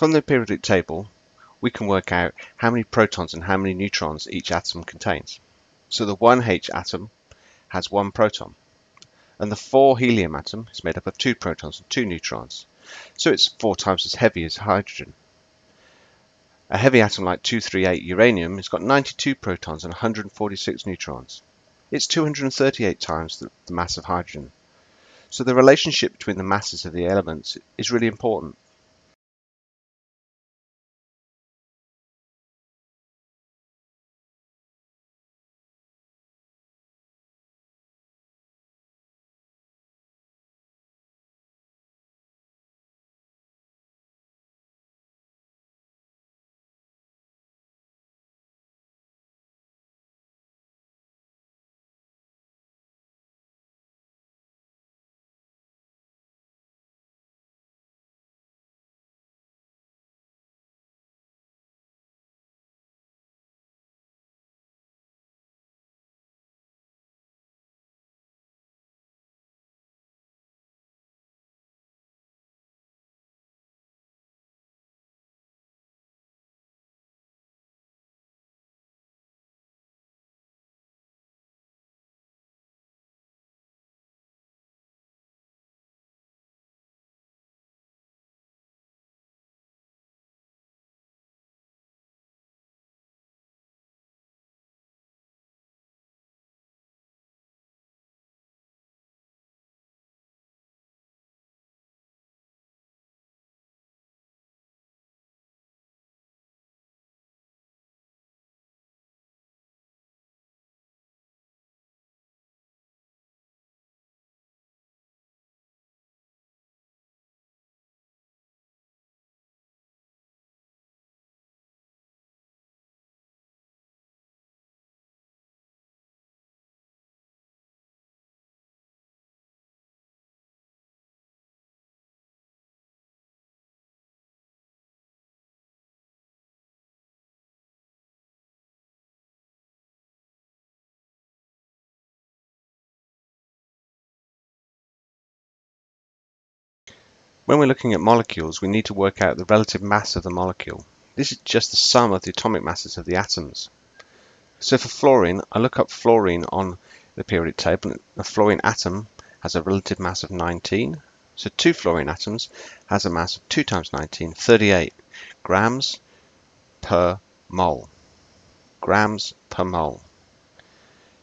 From the periodic table, we can work out how many protons and how many neutrons each atom contains. So the 1H atom has one proton, and the 4 helium atom is made up of two protons and two neutrons, so it's four times as heavy as hydrogen. A heavy atom like 238 uranium has got 92 protons and 146 neutrons. It's 238 times the, the mass of hydrogen. So the relationship between the masses of the elements is really important. When we're looking at molecules, we need to work out the relative mass of the molecule. This is just the sum of the atomic masses of the atoms. So for fluorine, I look up fluorine on the periodic table. A fluorine atom has a relative mass of 19. So two fluorine atoms has a mass of 2 times 19, 38 grams per mole. Grams per mole.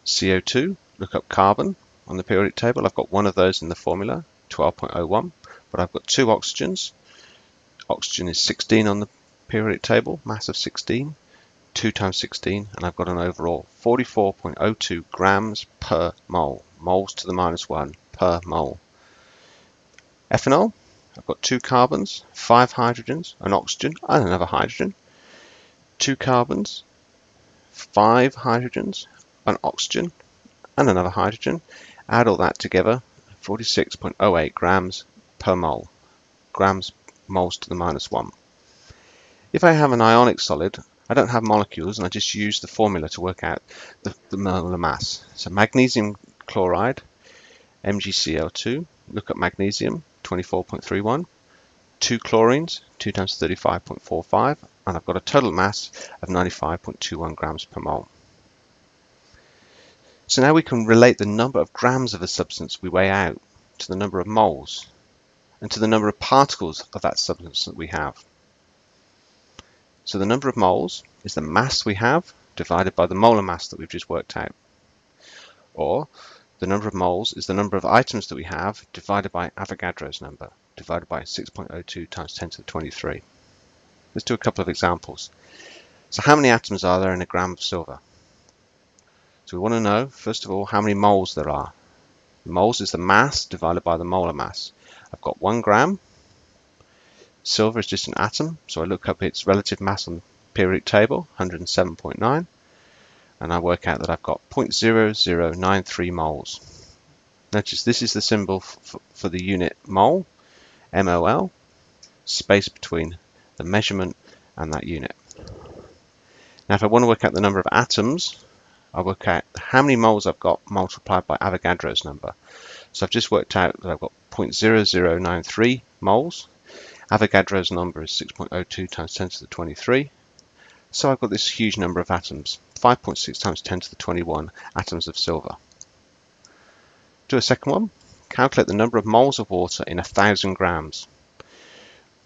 CO2, look up carbon on the periodic table. I've got one of those in the formula, 12.01 but I've got two oxygens. Oxygen is 16 on the periodic table, mass of 16, 2 times 16, and I've got an overall 44.02 grams per mole, moles to the minus 1 per mole. Ethanol, I've got two carbons, five hydrogens, an oxygen, and another hydrogen. Two carbons, five hydrogens, an oxygen, and another hydrogen. Add all that together, 46.08 grams per mole, grams moles to the minus 1. If I have an ionic solid, I don't have molecules and I just use the formula to work out the, the molar mass. So magnesium chloride, MgCl2, look at magnesium, 24.31, two chlorines, 2 times 35.45, and I've got a total mass of 95.21 grams per mole. So now we can relate the number of grams of a substance we weigh out to the number of moles and to the number of particles of that substance that we have. So the number of moles is the mass we have divided by the molar mass that we've just worked out. Or the number of moles is the number of items that we have divided by Avogadro's number, divided by 6.02 times 10 to the 23. Let's do a couple of examples. So how many atoms are there in a gram of silver? So we want to know, first of all, how many moles there are. Moles is the mass divided by the molar mass. I've got one gram. Silver is just an atom, so I look up its relative mass on the periodic table, 107.9, and I work out that I've got 0.0093 moles. Notice this is the symbol for the unit mole, MOL, space between the measurement and that unit. Now if I want to work out the number of atoms, I work out how many moles I've got multiplied by Avogadro's number. So I've just worked out that I've got 0.0093 moles Avogadro's number is 6.02 times 10 to the 23. So I've got this huge number of atoms, 5.6 times 10 to the 21 atoms of silver. Do a second one. Calculate the number of moles of water in 1,000 grams.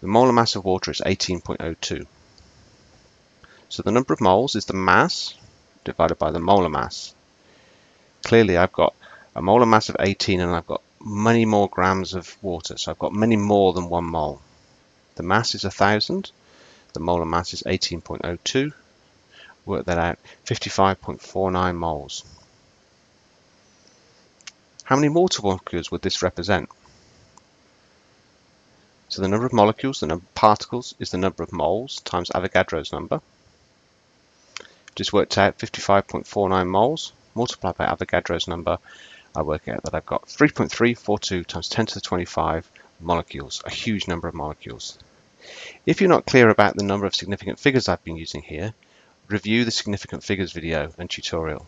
The molar mass of water is 18.02. So the number of moles is the mass divided by the molar mass. Clearly I've got a molar mass of 18 and I've got many more grams of water, so I've got many more than one mole. The mass is 1000, the molar mass is 18.02. Work that out, 55.49 moles. How many water molecules would this represent? So the number of molecules, the number of particles, is the number of moles times Avogadro's number. Just worked out 55.49 moles multiplied by Avogadro's number. I work out that I've got 3.342 times 10 to the 25 molecules, a huge number of molecules. If you're not clear about the number of significant figures I've been using here, review the significant figures video and tutorial.